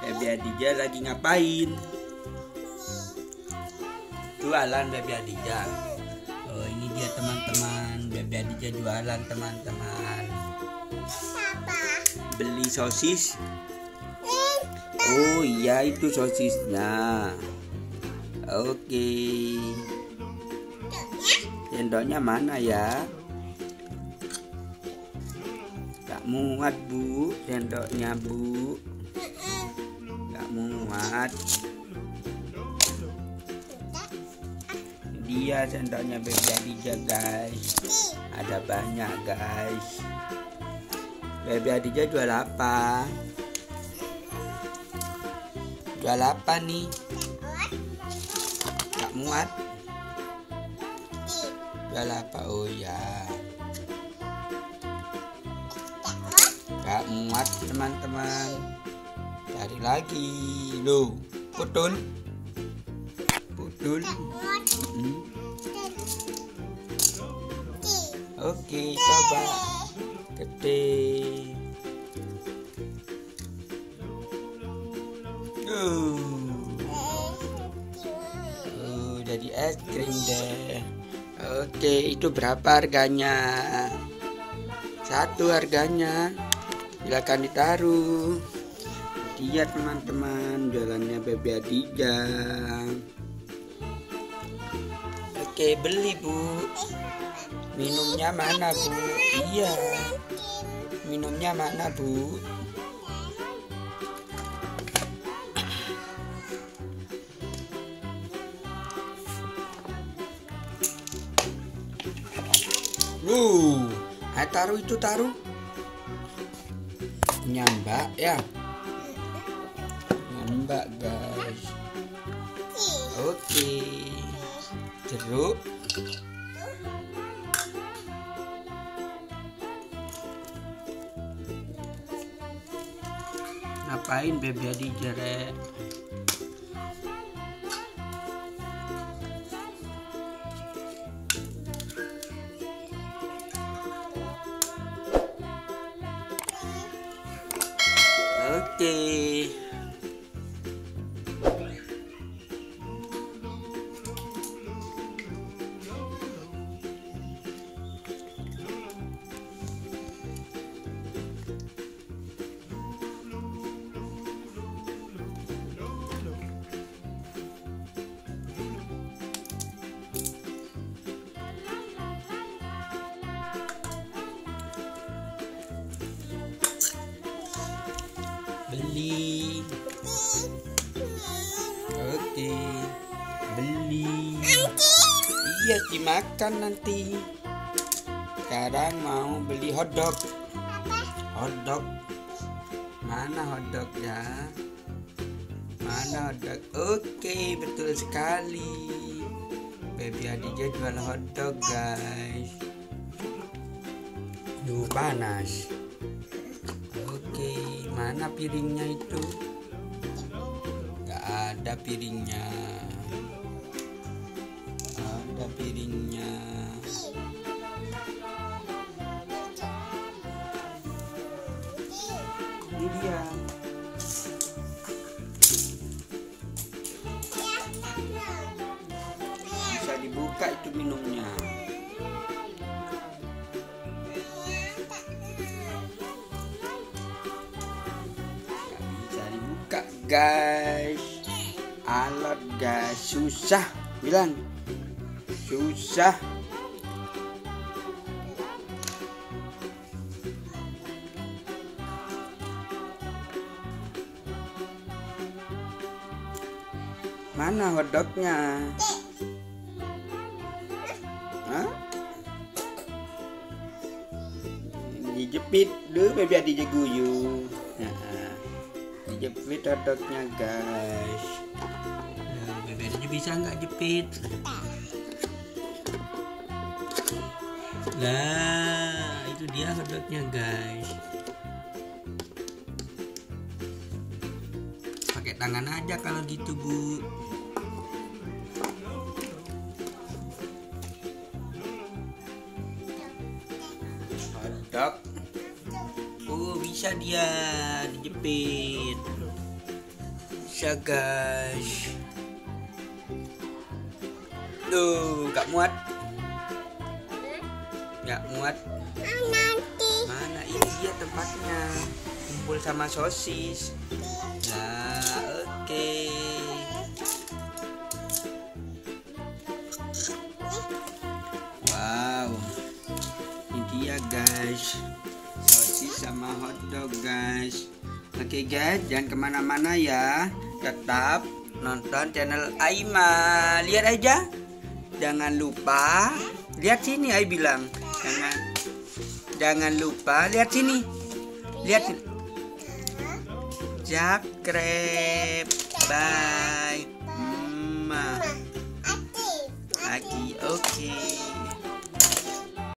Baby Adija lagi ngapain? Jualan Baby Adija. Oh ini dia teman-teman. Baby Adija jualan teman-teman. Beli sosis. Oh iya itu sosisnya. Oke. Sendoknya mana ya? Gak muat bu, sendoknya bu. Gak muat. Dia sendoknya Baby Adija guys. Ada banyak guys. Baby Adija jual apa? Jual apa nih? Gak muat? Jual apa? Oh ya. Gak muat teman-teman. Cari lagi. Loh, putul. Putul. Mm. Oke, coba. Gede. Uh. Uh, jadi es krim deh. Oke, itu berapa harganya? Satu harganya. Silakan ditaruh. Dia teman-teman jualannya Baby Adija. Oke, beli Bu. Minumnya mana Bu? Iya. Minumnya mana Bu? Ah, taruh itu taruh. Nyambak ya. Nyambak guys. Oke. Jeruk. Ngapain Baby Adi jerek? Oke. Beli. Oke. Beli. Iya dimakan nanti. Sekarang mau beli hotdog. Hotdog. Mana hotdog ya? Mana hotdog? Oke, betul sekali. Baby Adija jual hotdog, guys. Duh, panas. Mana piringnya itu? Gak ada piringnya. Ada piringnya. Ini dia. Bisa dibuka itu minumnya. Guys. Alat guys susah bilang susah. Mana hotdognya? Hah? Dijepit dulu biar dijeguyu. Nah, dijepit hotdognya guys. Nah, bebek aja bisa nggak jepit? Lah, itu dia hotdognya guys. Pakai tangan aja kalau gitu bu. Iya dijepit. Bisa guys. Tuh gak muat. Gak muat. Mana ini dia tempatnya? Kumpul sama sosis. Nah oke. Wow. Ini dia guys hotdog guys. Oke guys. Jangan ke mana-mana ya. Tetap nonton channel Aima. Lihat aja. Jangan lupa. Lihat sini Ai bilang. Jangan jangan lupa. Lihat sini. Lihat sini. Subscribe. Bye. Ma hati Aki oke